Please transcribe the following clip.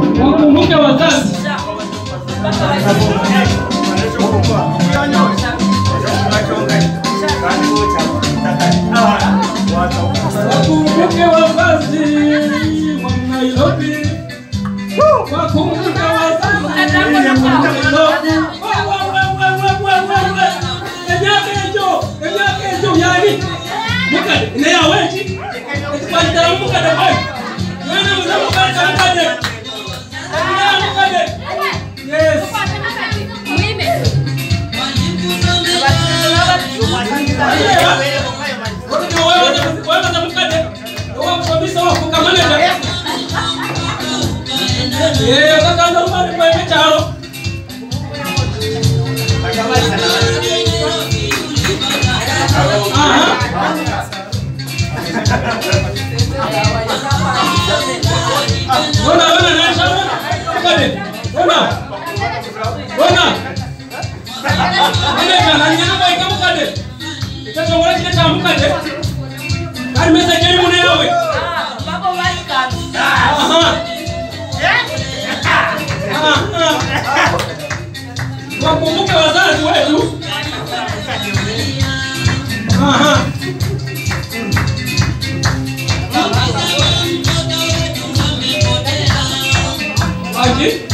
wakumbuke wazazi wanairobi wakumbuke wazazi ejakejo ejakejo yani mukali neyawe Uh-huh. you?